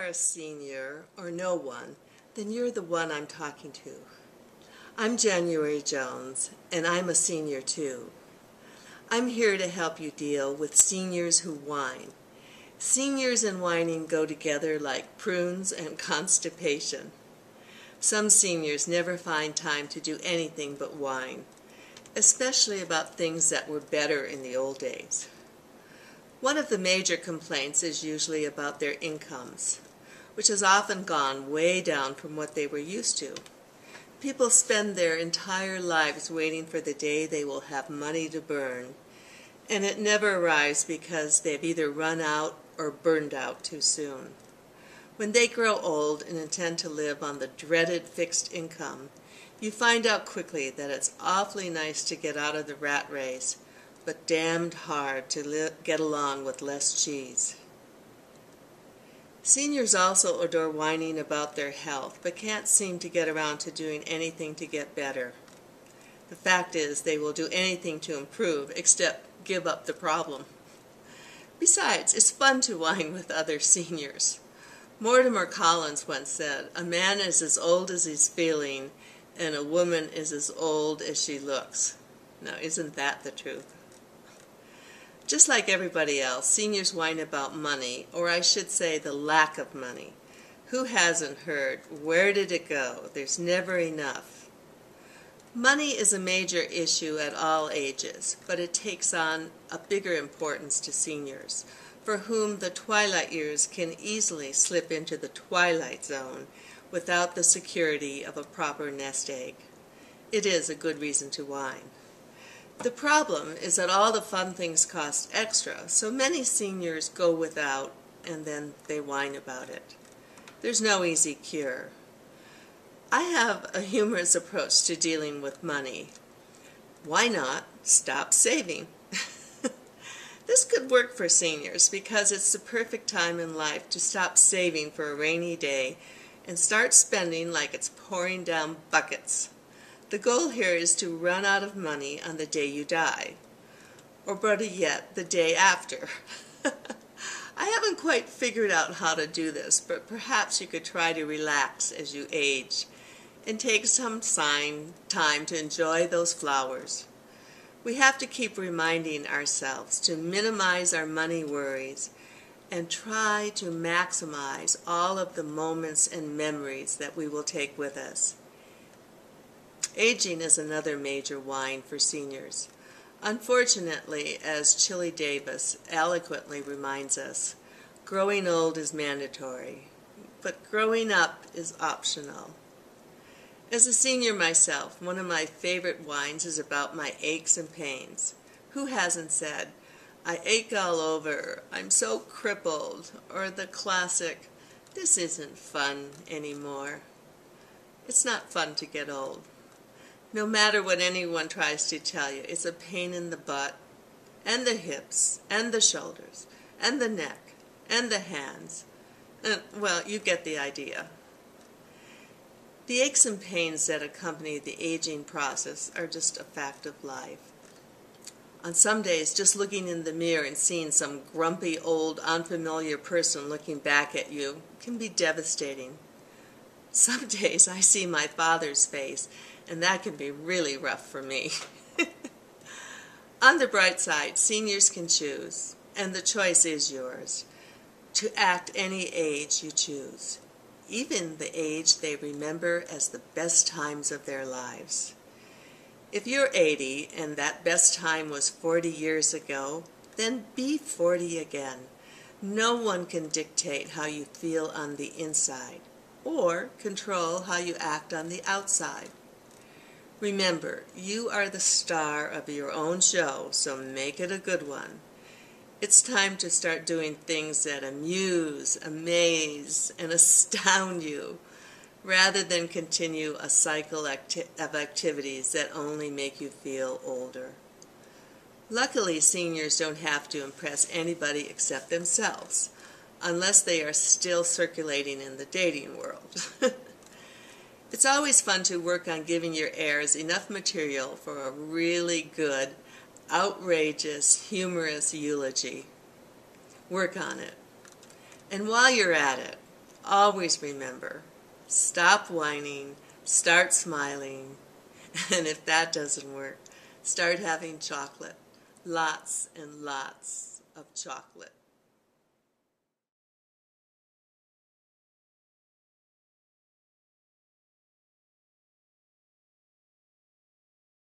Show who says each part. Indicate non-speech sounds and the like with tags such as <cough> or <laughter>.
Speaker 1: Are a senior or know one, then you're the one I'm talking to. I'm January Jones, and I'm a senior too. I'm here to help you deal with seniors who whine. Seniors and whining go together like prunes and <laughs> constipation. Some seniors never find time to do anything but whine, especially about things that were better in the old days. One of the major complaints is usually about their incomes, which has often gone way down from what they were used to. People spend their entire lives waiting for the day they will have money to burn, and it never arrives because they've either run out or burned out too soon. When they grow old and intend to live on the dreaded fixed income, you find out quickly that it's awfully nice to get out of the rat race but damned hard to get along with less cheese. Seniors also adore whining about their health, but can't seem to get around to doing anything to get better. The fact is, they will do anything to improve except give up the problem. Besides, it's fun to whine with other seniors. Mortimer Collins once said, A man is as old as he's feeling, and a woman is as old as she looks. Now, isn't that the truth? Just like everybody else, seniors whine about money, or I should say the lack of money. Who hasn't heard, where did it go? There's never enough. Money is a major issue at all ages, but it takes on a bigger importance to seniors, for whom the twilight years can easily slip into the twilight zone without the security of a proper nest egg. It is a good reason to whine. The problem is that all the fun things cost extra, so many seniors go without and then they whine about it. There's no easy cure. I have a humorous approach to dealing with money. Why not stop saving? <laughs> this could work for seniors because it's the perfect time in life to stop saving for a rainy day and start spending like it's pouring down buckets. The goal here is to run out of money on the day you die, or better yet, the day after. <laughs> I haven't quite figured out how to do this, but perhaps you could try to relax as you age and take some time to enjoy those flowers. We have to keep reminding ourselves to minimize our money worries and try to maximize all of the moments and memories that we will take with us. Aging is another major whine for seniors. Unfortunately, as Chili Davis eloquently reminds us, growing old is mandatory, but growing up is optional. As a senior myself, one of my favorite whines is about my aches and pains. Who hasn't said, I ache all over, I'm so crippled, or the classic, this isn't fun anymore. It's not fun to get old. No matter what anyone tries to tell you, it's a pain in the butt, and the hips, and the shoulders, and the neck, and the hands. And, well, you get the idea. The aches and pains that accompany the aging process are just a fact of life. On some days, just looking in the mirror and seeing some grumpy, old, unfamiliar person looking back at you can be devastating. Some <laughs> days I see my father's face and that can be really rough for me. <laughs> On the bright side, seniors can choose, and the choice is yours, to act any age you choose, even the age they remember as the best times of their lives. If you're 80 and that best time was 40 years ago, then be 40 again. No one can dictate how you feel on the inside or control how you act on the outside. Remember, you are the star of your own show, so make it a good one. It's time to start doing things that amuse, amaze, and astound you, rather than continue a cycle acti of activities that only make you feel older. Luckily, seniors don't have to impress anybody except themselves, unless they are still circulating in the dating world. <laughs> It's always fun to work on giving your heirs enough material for a really good, outrageous, humorous eulogy. Work on it. And while you're at it, always remember stop whining, start smiling, <laughs> and if that doesn't work, start having chocolate. Lots and lots of chocolate.